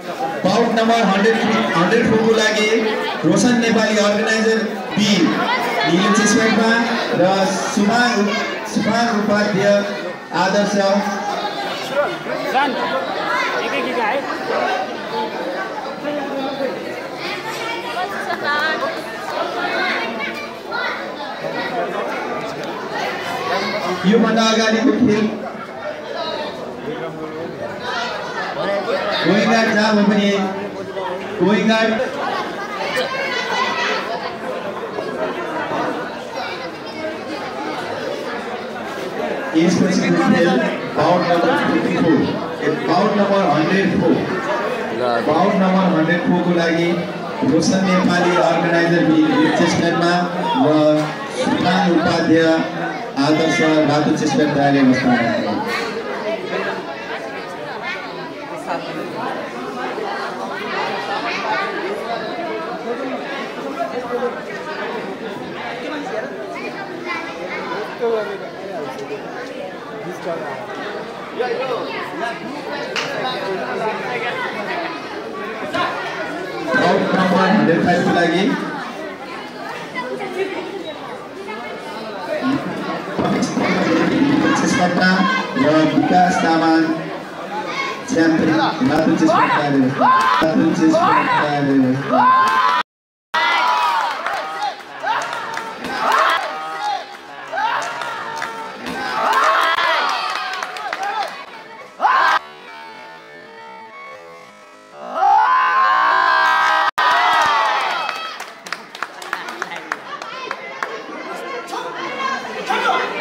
Pout number hundred hundred फोरको लागि Roshan Nepali organiser be निलो चेसमेन्टमा र सुभाङ सुभाङ उपाध्याय आदर्श। योभन्दा अगाडिको खेल। गोइङगाड जहाँ भए पनि यसपछिको खेल bout number fifty four bout number hundred four bout number hundred फोरको लागि रोशन नेपाली अर्गनाइजर बी चेस्टनमा र सुकान उपाध्याय आदर्श रातो चेस्टमेन्ट तयारी अवस्थामा Out number one, left side flagging. Cespatta, lawan Bukas Taman. Champion, Ratu Cespatta. Ratu Cespatta.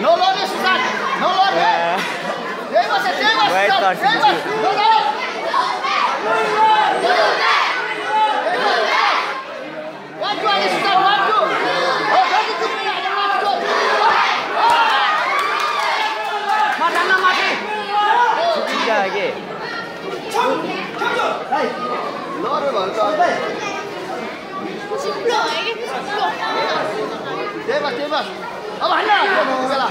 रातो चेस्पट तयारी अवस्था No longer Susan. No longer. Davis, Davis, Right, stop. Tarsi, Davis, this no longer. One, two, and Susan, one, two. Oh, don't you give me that, one, two. Madana, Mati. के Davis, Davis. अब हाल्न बेला अब हाल्न। ल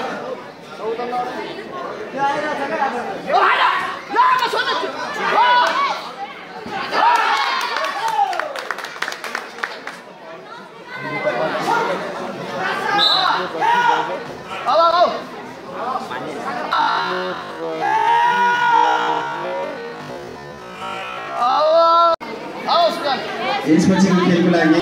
अब अब अब। अब सुन यसपछिको खेलको लागि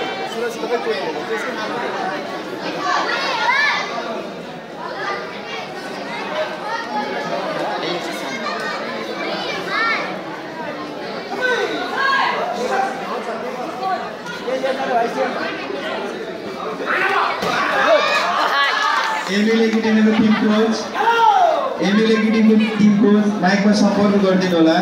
एमएलए गिटिङको टिम कोच एमएलए गिटिङको टिम कोच माइकमा सम्पर्क गरिदिनु होला.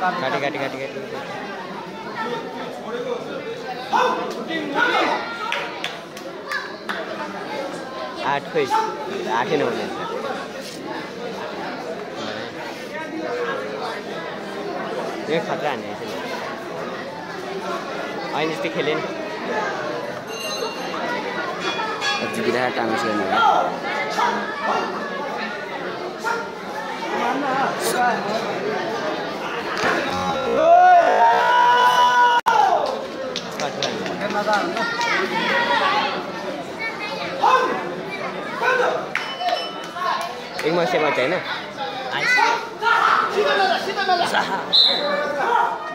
काटी काटी काटी काटी आठ खोइ आठै नहुने यो खतरा हान्ने रहेछ नि। अहिले जस्तै खेलेँ नि। टाइम छैन एक मासे मात्रै होइन? 新的来了，新的来了。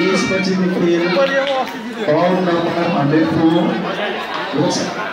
यसपछिको खेल नम्बर हन्ड्रेड फोर